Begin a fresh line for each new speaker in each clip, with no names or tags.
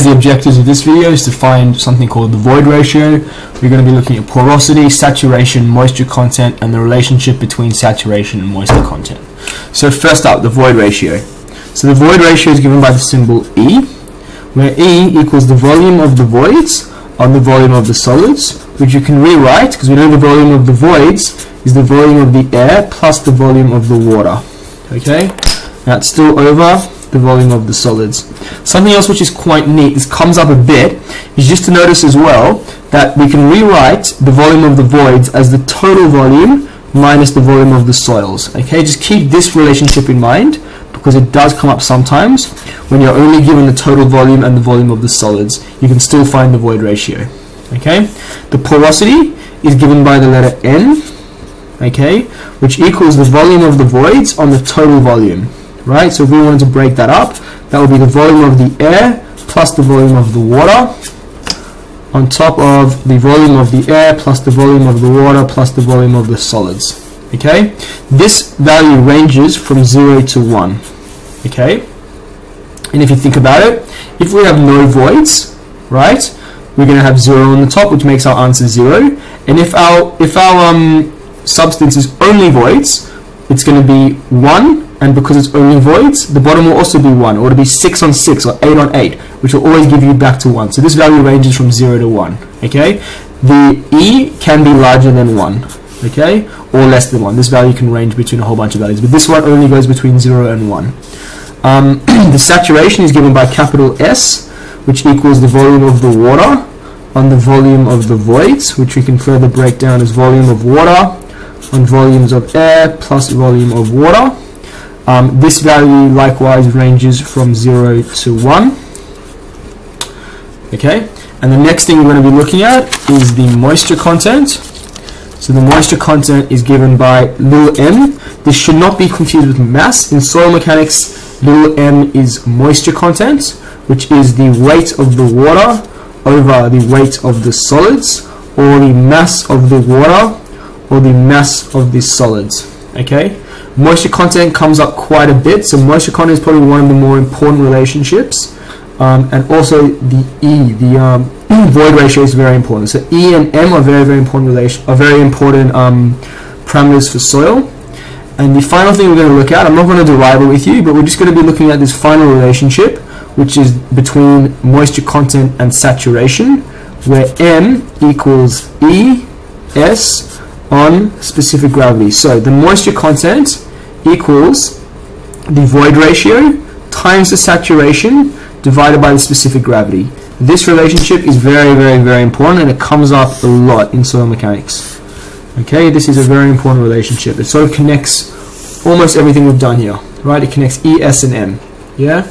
summarize the objectives of this video is to find something called the void ratio. We're going to be looking at porosity, saturation, moisture content, and the relationship between saturation and moisture content. So first up, the void ratio. So the void ratio is given by the symbol E, where E equals the volume of the voids on the volume of the solids, which you can rewrite, because we know the volume of the voids is the volume of the air plus the volume of the water. Okay? That's still over the volume of the solids. Something else which is quite neat, this comes up a bit, is just to notice as well that we can rewrite the volume of the voids as the total volume minus the volume of the soils. Okay, just keep this relationship in mind because it does come up sometimes when you're only given the total volume and the volume of the solids. You can still find the void ratio. Okay, the porosity is given by the letter N, okay, which equals the volume of the voids on the total volume right? So if we wanted to break that up, that would be the volume of the air plus the volume of the water on top of the volume of the air plus the volume of the water plus the volume of the solids. Okay, this value ranges from 0 to 1. Okay, and if you think about it, if we have no voids, right, we're going to have 0 on the top, which makes our answer 0. And if our, if our um, substance is only voids, it's going to be 1 and because it's only voids, the bottom will also be 1, or it'll be 6 on 6, or 8 on 8, which will always give you back to 1. So this value ranges from 0 to 1, okay? The E can be larger than 1, okay? Or less than 1. This value can range between a whole bunch of values, but this one only goes between 0 and 1. Um, the saturation is given by capital S, which equals the volume of the water on the volume of the voids, which we can further break down as volume of water on volumes of air plus volume of water. Um, this value likewise ranges from 0 to 1. Okay, and the next thing we're going to be looking at is the moisture content. So the moisture content is given by little m. This should not be confused with mass. In soil mechanics, little m is moisture content, which is the weight of the water over the weight of the solids, or the mass of the water, or the mass of the solids. Okay, Moisture content comes up quite a bit, so moisture content is probably one of the more important relationships. Um, and also the E, the um, void ratio is very important. So E and M are very, very important relation, are very important um, parameters for soil. And the final thing we're going to look at, I'm not going to derive it with you, but we're just going to be looking at this final relationship, which is between moisture content and saturation, where M equals E S on specific gravity. So the moisture content equals the void ratio times the saturation divided by the specific gravity. This relationship is very, very, very important and it comes up a lot in soil mechanics. Okay, this is a very important relationship. It sort of connects almost everything we've done here, right? It connects E, S, and M. Yeah?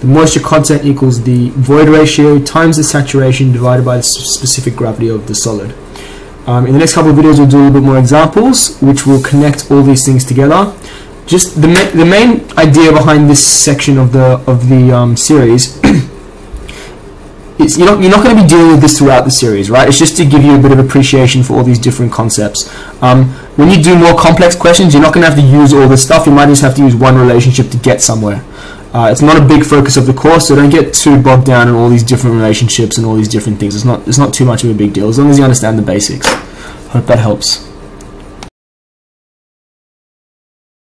The moisture content equals the void ratio times the saturation divided by the specific gravity of the solid. Um, in the next couple of videos we'll do a little bit more examples which will connect all these things together. Just the, ma the main idea behind this section of the of the um, series is you're not, you're not going to be dealing with this throughout the series, right? It's just to give you a bit of appreciation for all these different concepts. Um, when you do more complex questions, you're not going to have to use all this stuff. You might just have to use one relationship to get somewhere. Uh, it's not a big focus of the course, so don't get too bogged down in all these different relationships and all these different things. It's not it's not too much of a big deal as long as you understand the basics. Hope that helps.